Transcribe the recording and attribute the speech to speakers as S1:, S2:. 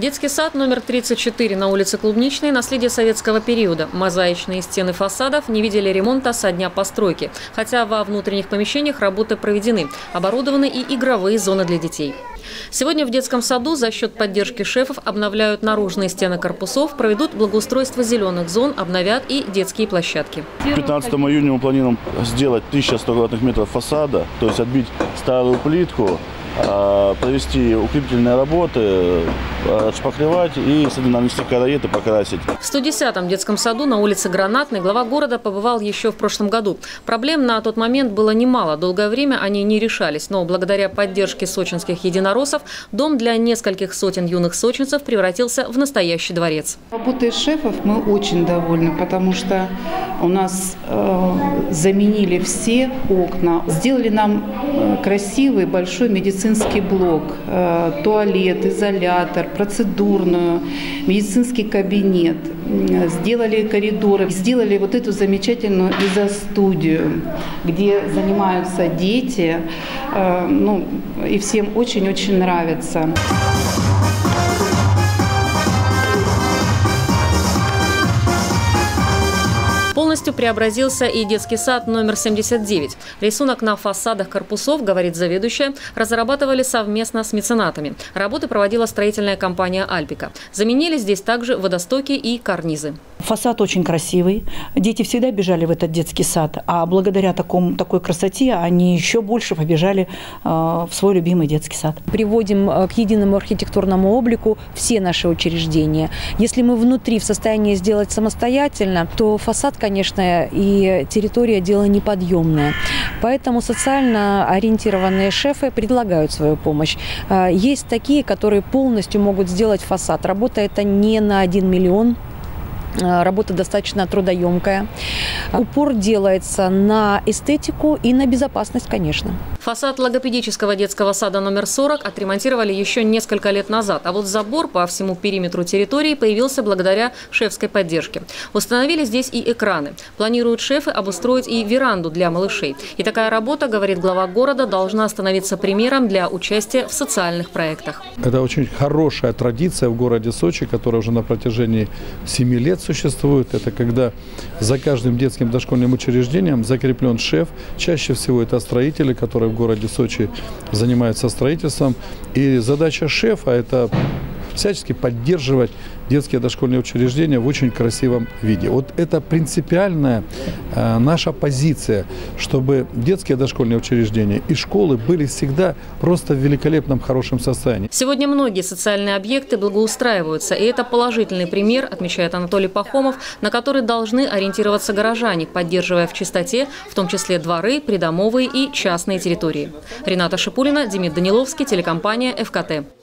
S1: Детский сад номер 34 на улице Клубничной – наследие советского периода. Мозаичные стены фасадов не видели ремонта со дня постройки. Хотя во внутренних помещениях работы проведены. Оборудованы и игровые зоны для детей. Сегодня в детском саду за счет поддержки шефов обновляют наружные стены корпусов, проведут благоустройство зеленых зон, обновят и детские площадки.
S2: 15 июня мы планируем сделать 1100 квадратных метров фасада, то есть отбить старую плитку, провести укрепительные работы, отшпаклевать и, соответственно, нанести караеты, покрасить.
S1: В 110-м детском саду на улице Гранатной глава города побывал еще в прошлом году. Проблем на тот момент было немало. Долгое время они не решались. Но благодаря поддержке сочинских единороссов дом для нескольких сотен юных сочинцев превратился в настоящий дворец.
S3: Работой шефов мы очень довольны, потому что у нас э, заменили все окна, сделали нам э, красивый большой медицинский блок, э, туалет, изолятор, процедурную, медицинский кабинет, сделали коридоры, сделали вот эту замечательную изо-студию, где занимаются дети, э, ну, и всем очень-очень нравится.
S1: Полностью преобразился и детский сад номер 79. Рисунок на фасадах корпусов, говорит заведующая, разрабатывали совместно с меценатами. Работы проводила строительная компания «Альпика». Заменили здесь также водостоки и карнизы.
S4: Фасад очень красивый. Дети всегда бежали в этот детский сад, а благодаря такому, такой красоте они еще больше побежали э, в свой любимый детский сад.
S5: Приводим э, к единому архитектурному облику все наши учреждения. Если мы внутри в состоянии сделать самостоятельно, то фасад, конечно, и территория дело неподъемное. Поэтому социально ориентированные шефы предлагают свою помощь. Э, есть такие, которые полностью могут сделать фасад. Работа это не на 1 миллион работа достаточно трудоемкая. Упор делается на эстетику и на безопасность, конечно.
S1: Фасад логопедического детского сада номер 40 отремонтировали еще несколько лет назад, а вот забор по всему периметру территории появился благодаря шефской поддержке. Установили здесь и экраны. Планируют шефы обустроить и веранду для малышей. И такая работа, говорит глава города, должна становиться примером для участия в социальных проектах.
S6: Это очень хорошая традиция в городе Сочи, которая уже на протяжении 7 лет существует. Это когда за каждым детским дошкольным учреждением закреплен шеф. Чаще всего это строители, которые в городе Сочи занимаются строительством. И задача шефа – это всячески поддерживать детские дошкольные учреждения в очень красивом виде. Вот это принципиальная э, наша позиция, чтобы детские дошкольные учреждения и школы были всегда просто в великолепном, хорошем состоянии.
S1: Сегодня многие социальные объекты благоустраиваются, и это положительный пример, отмечает Анатолий Пахомов, на который должны ориентироваться горожане, поддерживая в чистоте, в том числе дворы, придомовые и частные территории. Рената Шипулина, Демид Даниловский, телекомпания «ФКТ».